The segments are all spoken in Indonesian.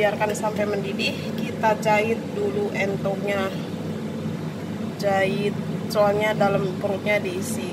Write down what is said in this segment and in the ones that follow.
biarkan sampai mendidih kita jahit dulu entongnya jahit soalnya dalam perutnya diisi.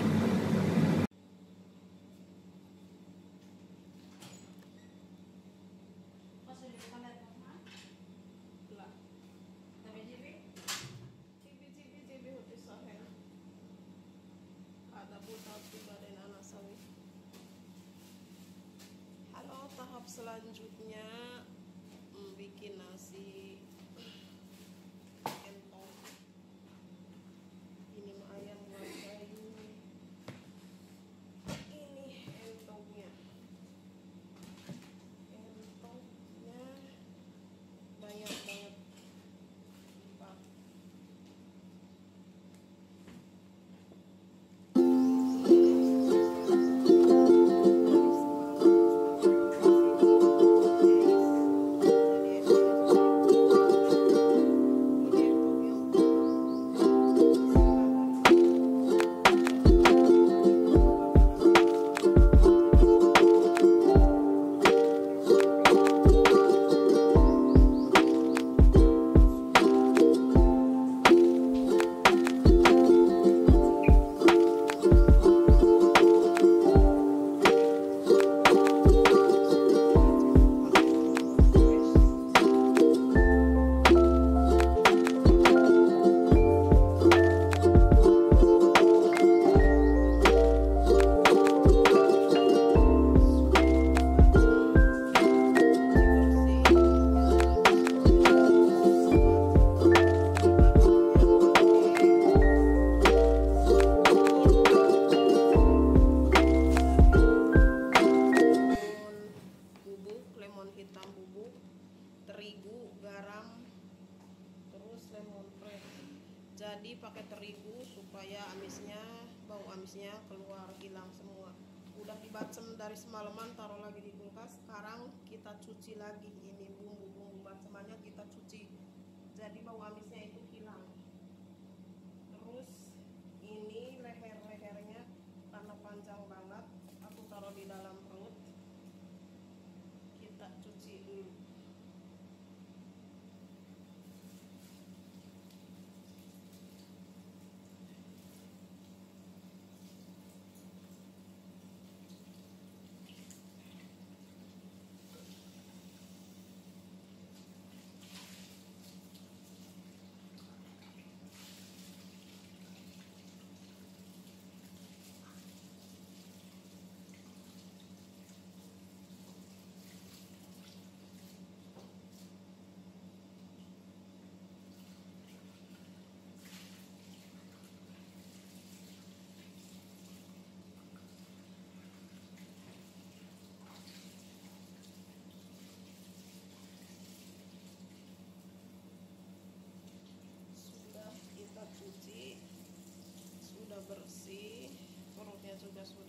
bawali so that's what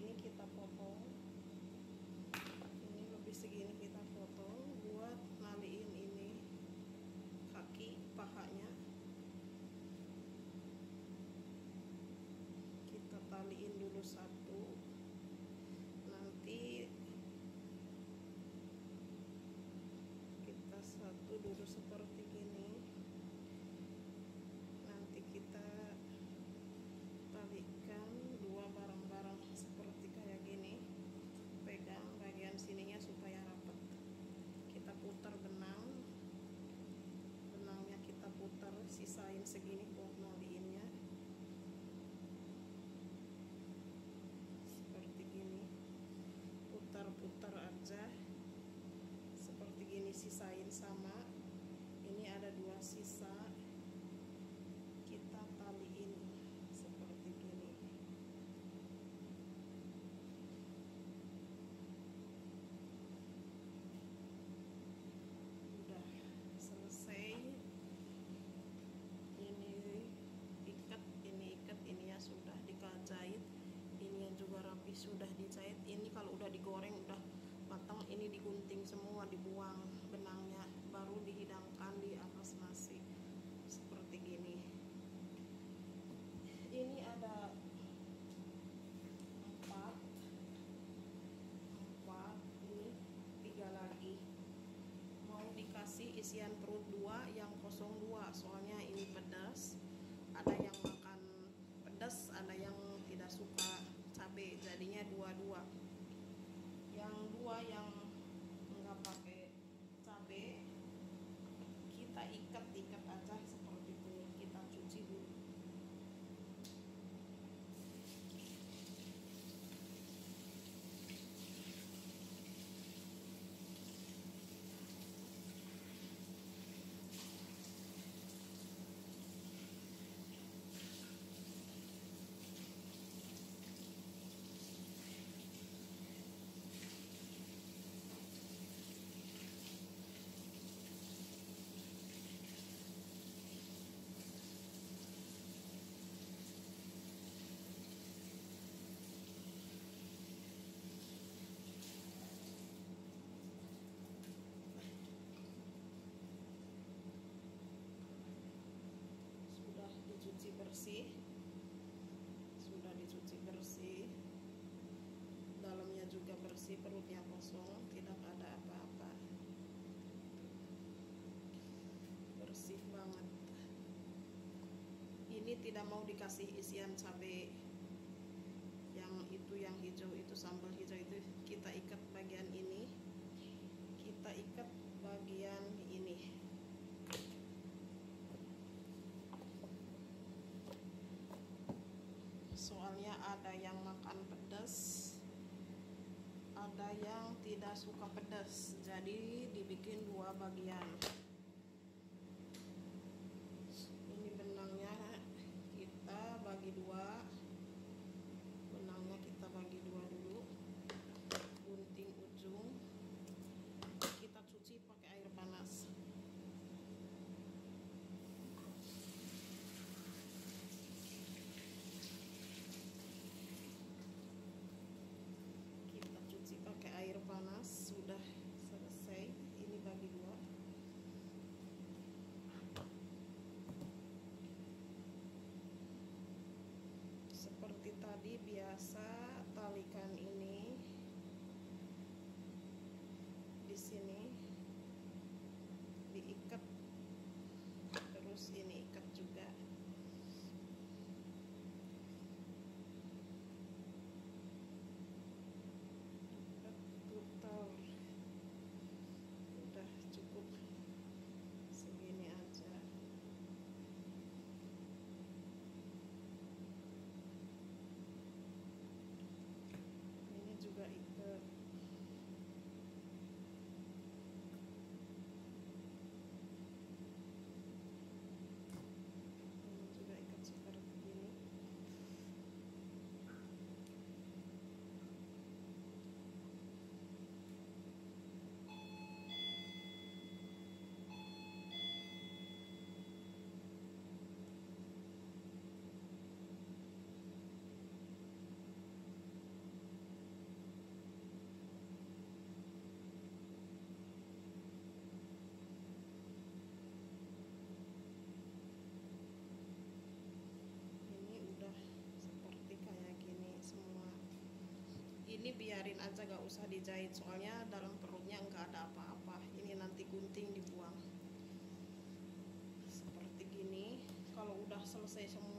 clinic komputer aja. Seperti gini sisain sama tidak mau dikasih isian cabai yang itu yang hijau itu sambal hijau itu kita ikat bagian ini. Kita ikat bagian ini. Soalnya ada yang makan pedas ada yang tidak suka pedas. Jadi dibikin dua bagian. ini biarin aja gak usah dijahit. Soalnya dalam perutnya nggak ada apa-apa. Ini nanti gunting dibuang. Seperti gini. Kalau udah selesai semua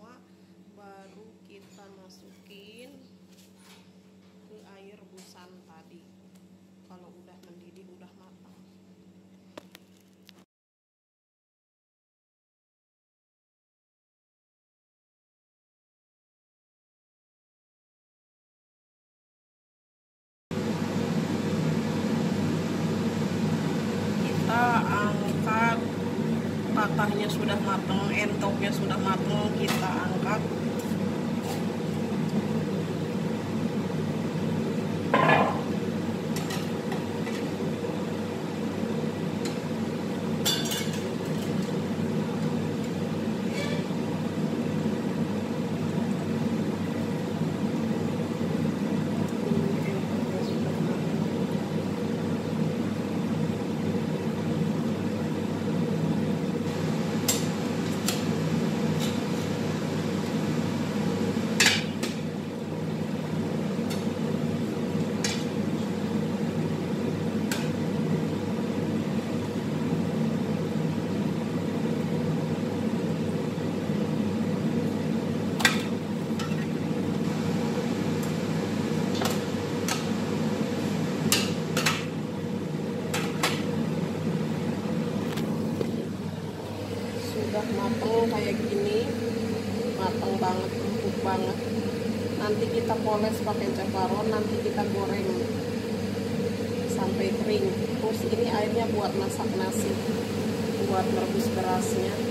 udah mateng kayak gini mateng banget empuk banget. Nanti kita poles pakai cefalon nanti kita goreng sampai kering. Terus ini airnya buat masak nasi buat merebus berasnya.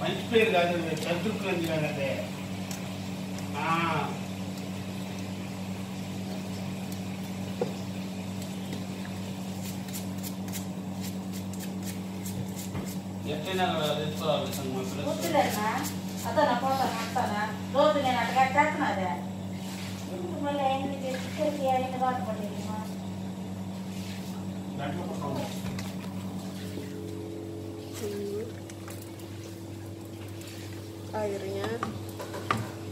మంచి పేరు కాదు చదువుకుంది కదంటే ఎట్లయినా తెచ్చుకోవాలి airnya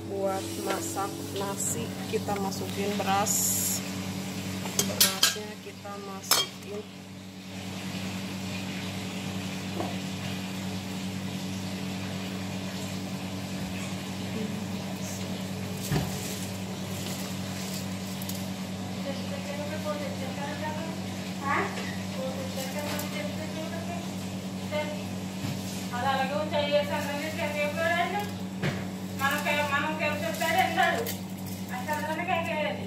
buat masak nasi kita masukin beras berasnya kita masukin అలా అలాగే ఉంచాలి మనకి మనం చేస్తాడు అసలు కేకేయాలి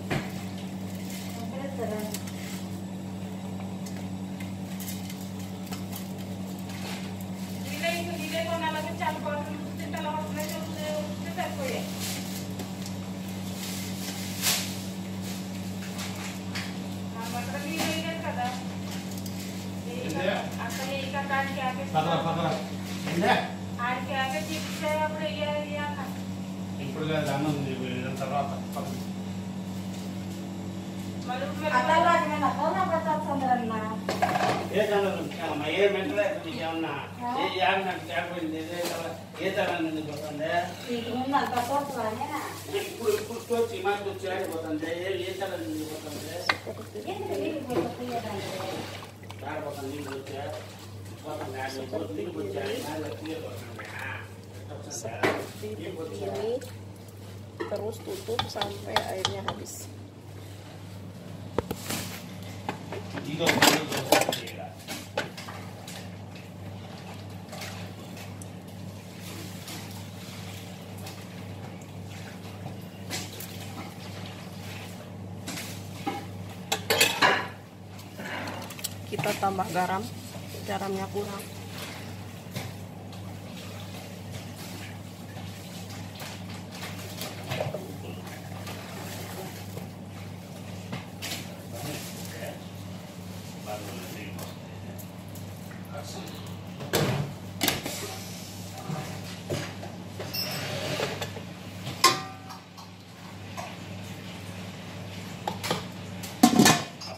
terus tutup sampai airnya habis. Kita tambah garam garamnya kurang.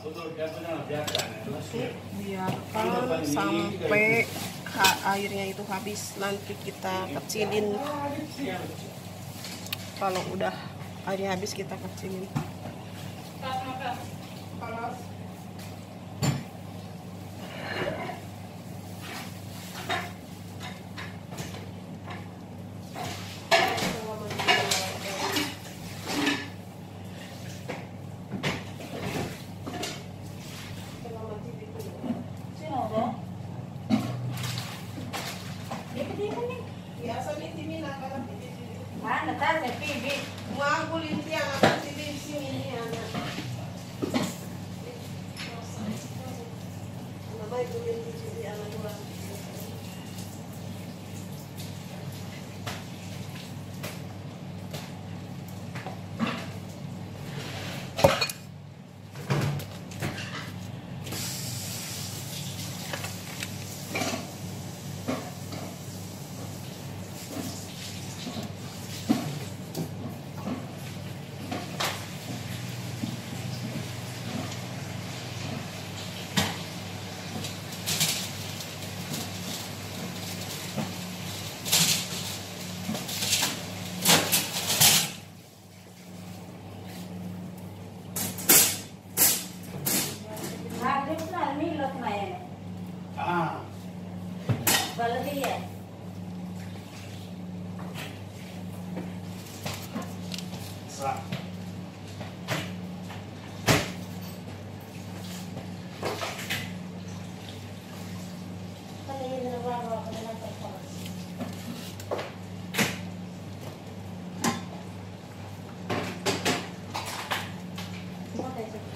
Biasa biarkan sampai airnya itu habis nanti kita kecilin. Kalau udah airnya habis kita kecilin 稍等一下。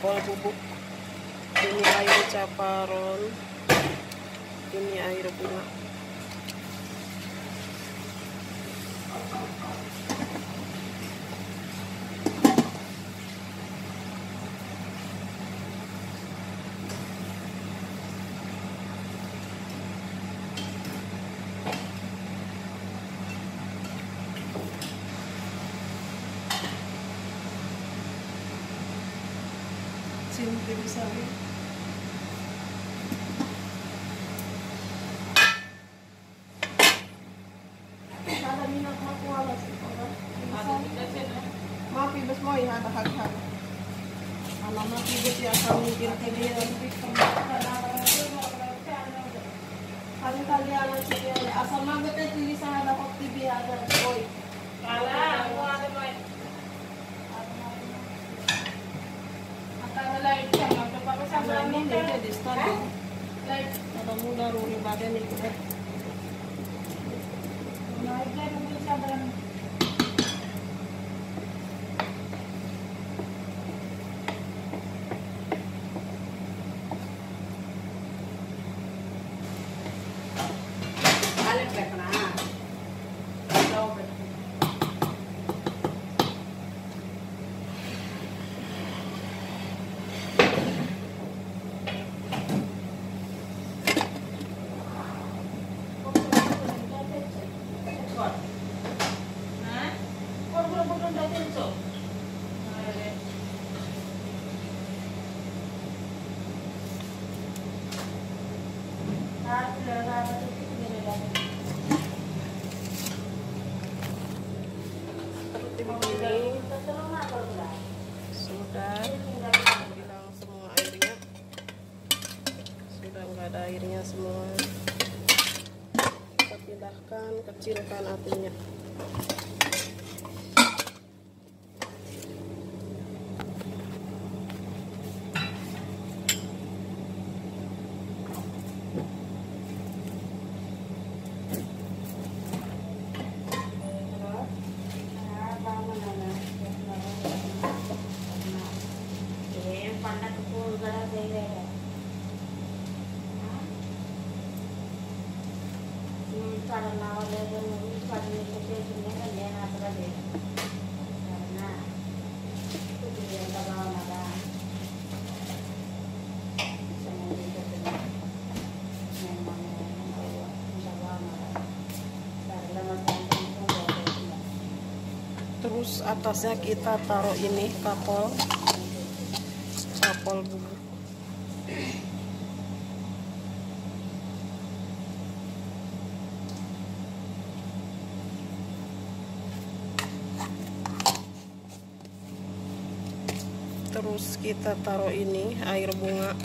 kol bubuk ini air caparon ini air bunga. seperti misalnya Mafi bes mo ihan bahaghan. Ano na pibot ya sa mungkin kini ang Kali kali ala siya. Asa magot ay tili ada. Oy. देखे दिसता नाही आता मुलं रोड बागा नाही terus atasnya kita taruh ini kapol. Kapol bubuk terus kita taruh ini air bunga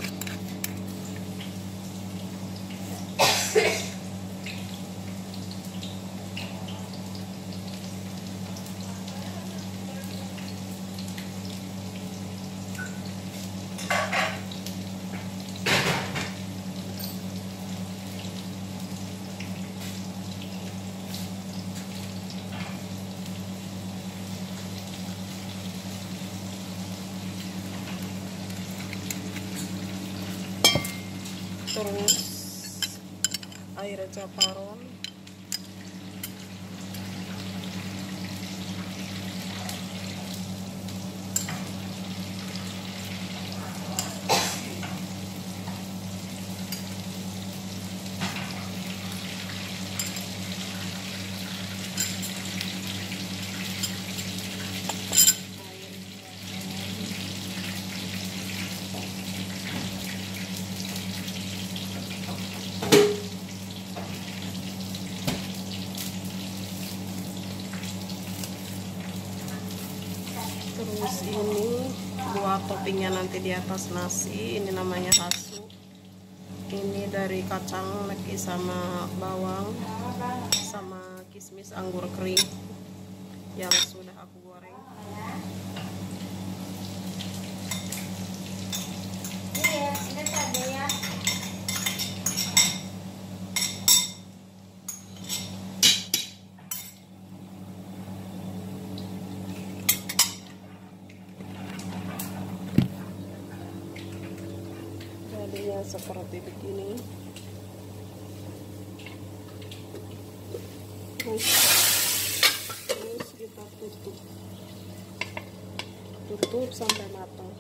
terus air japaron terus ini buat toppingnya nanti di atas nasi ini namanya hasu ini dari kacang lagi sama bawang sama kismis anggur kering yang sudah aku goreng Iya, ini tadi ya. Jadinya seperti begini. Terus terus kita tutup. Tutup sampai matang.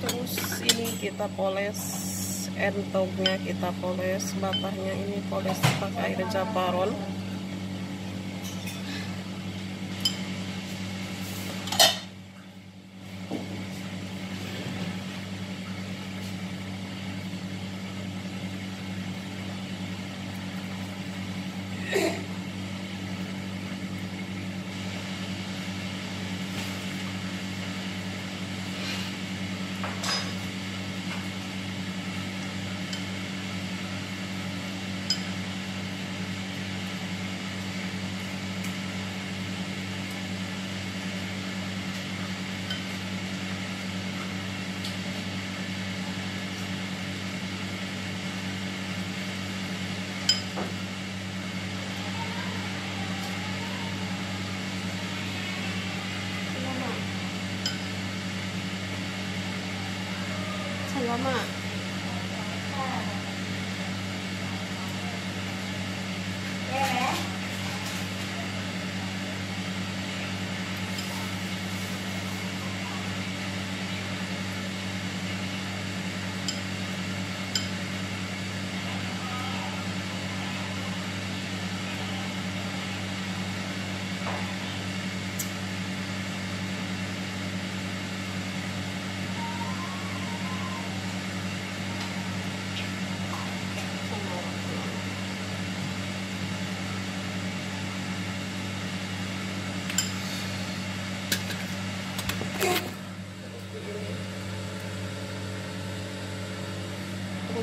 Terus ini kita poles entognya kita poles batahnya ini poles pakai air japaron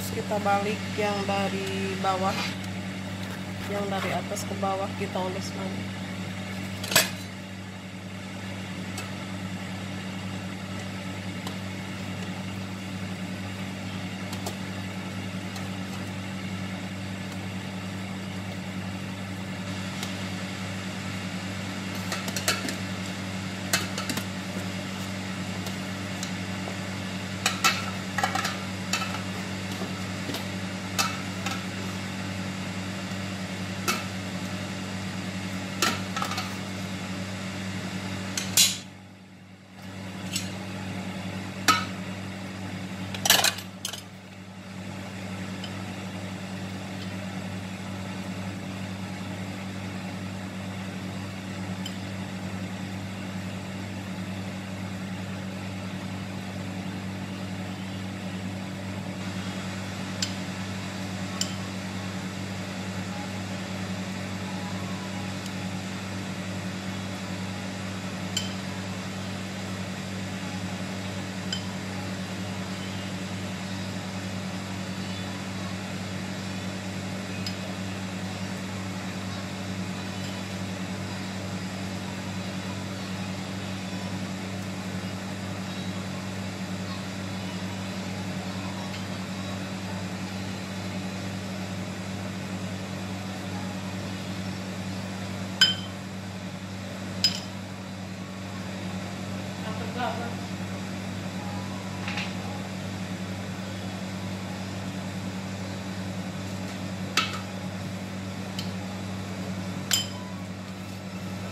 terus kita balik yang dari bawah yang dari atas ke bawah kita oles lagi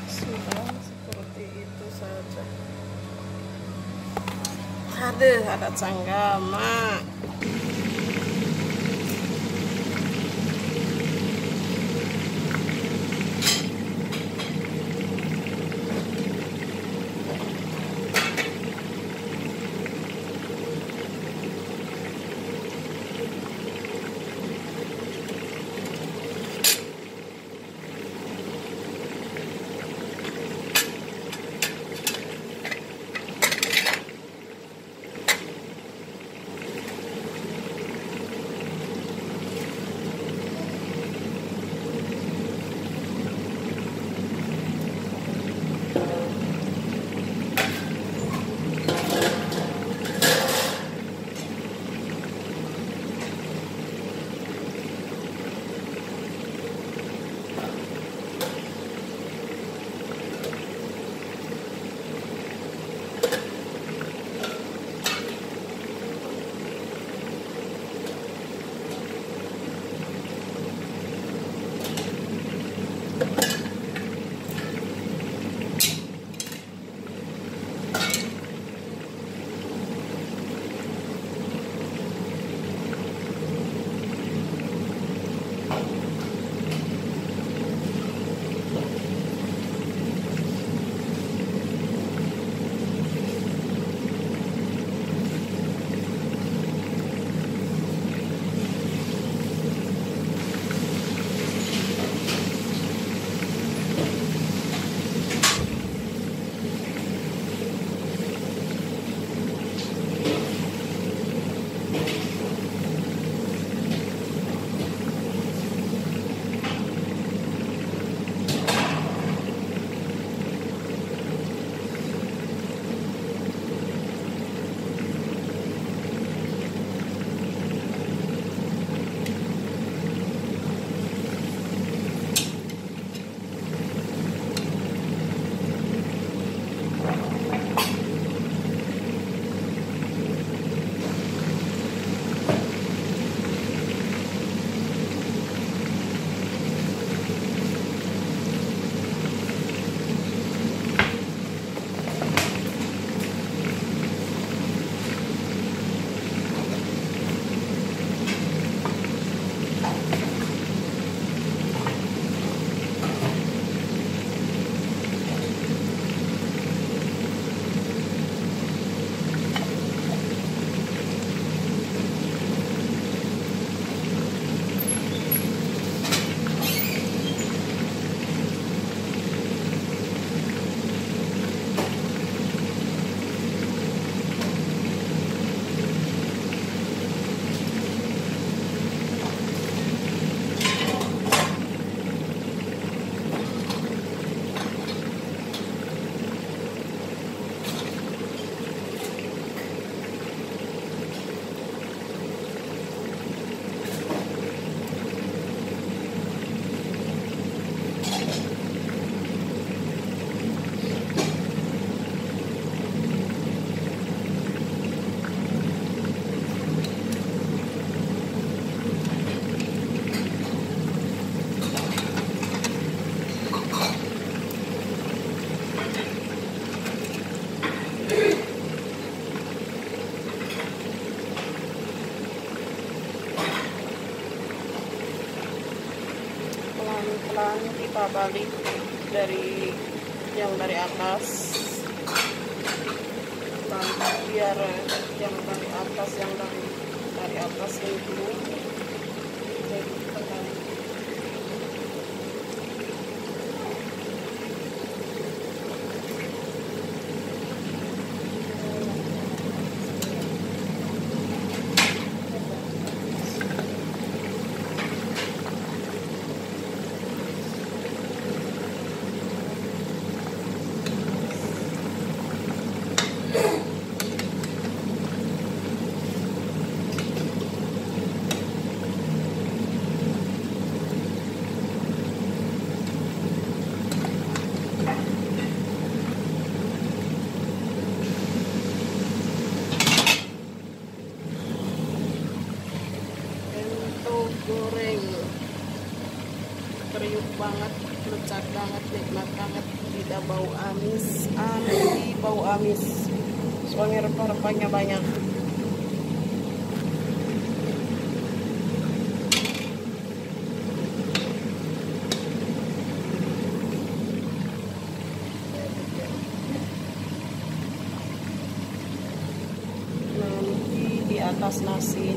sudah seperti itu saja aduh ada canggama akan kita balik dari yang dari atas. Biar yang dari atas yang dari dari atas itu jadi soalnya rempah-rempahnya banyak. Nanti di atas nasi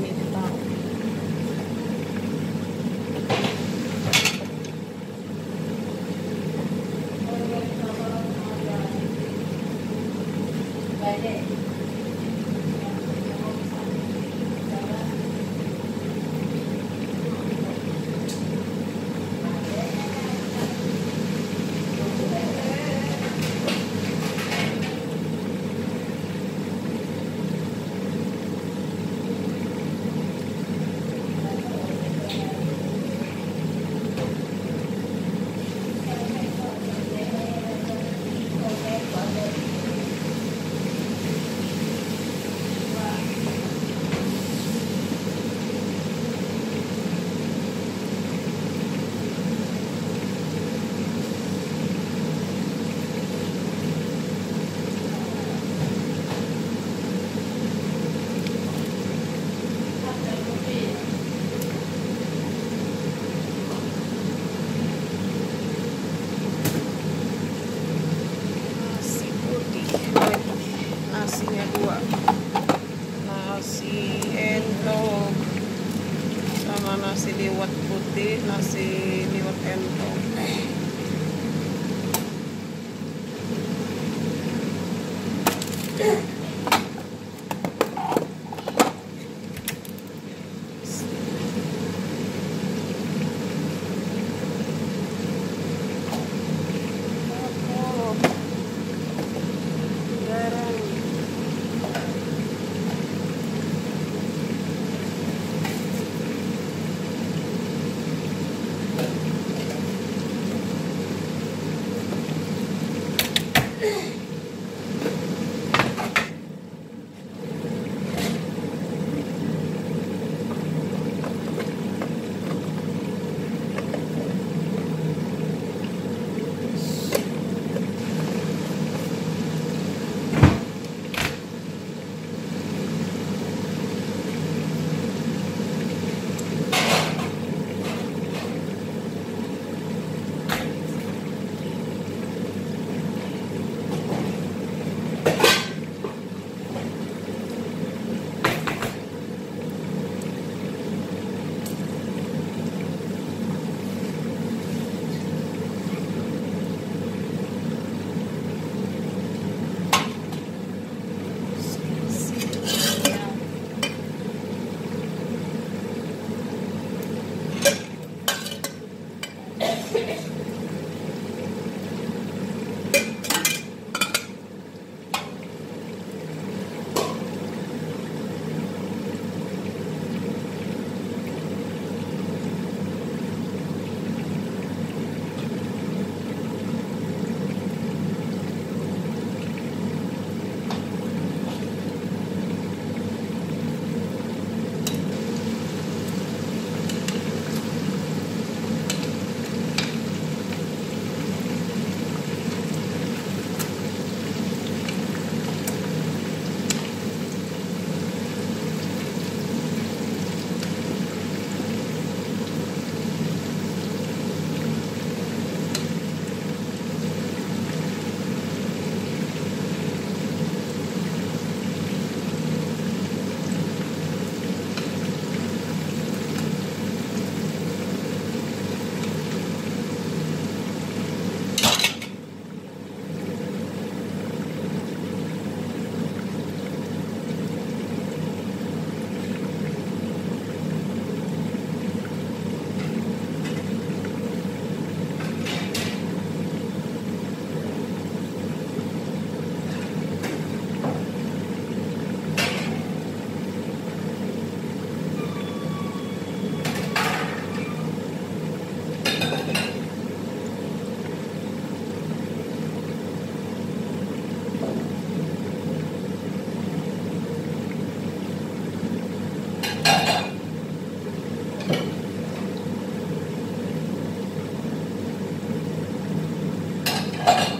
you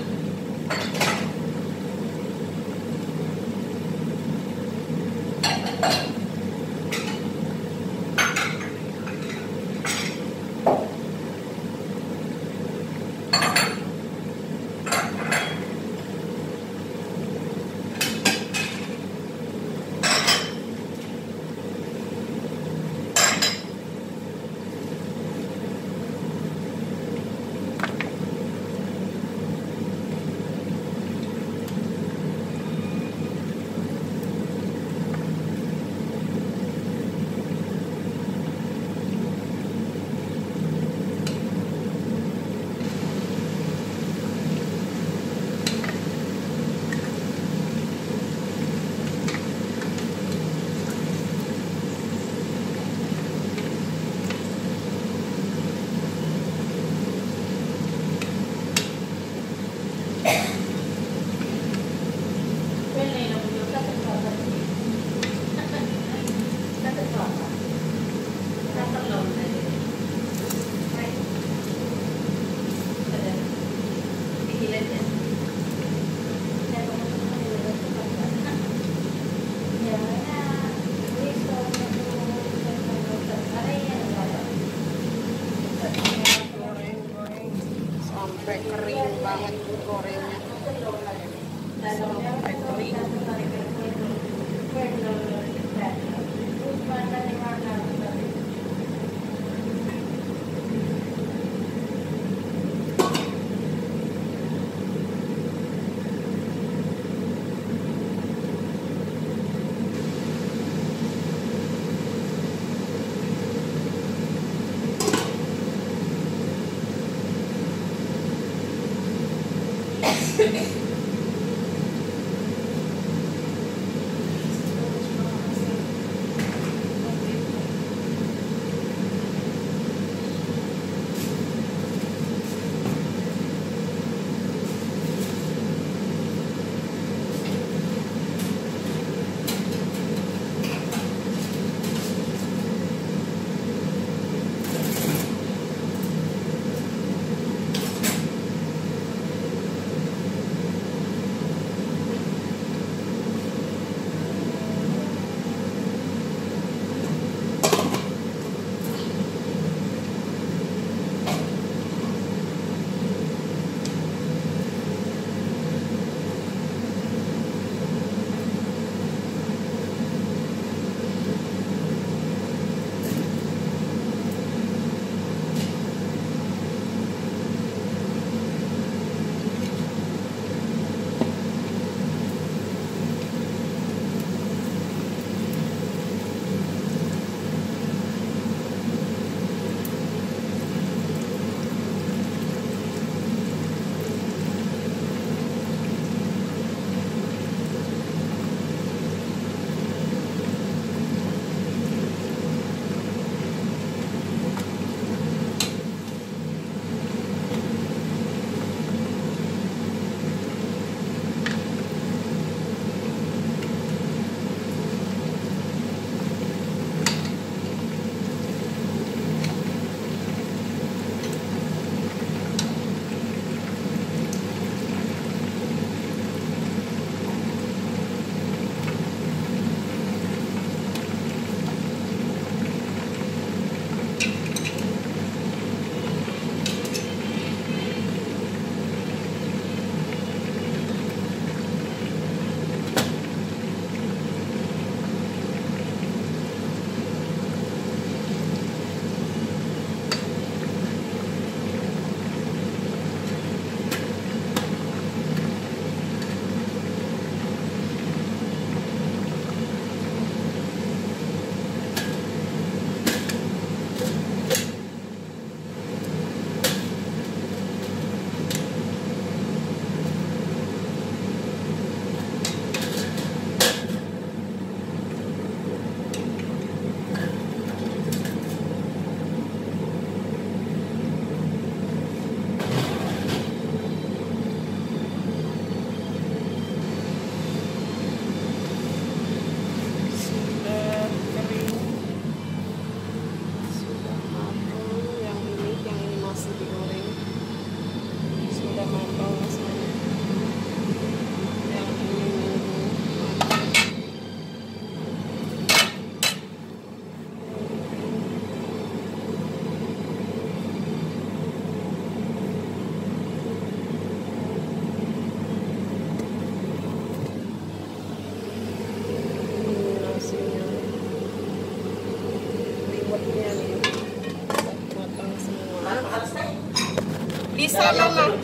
nih matang semua di sana mah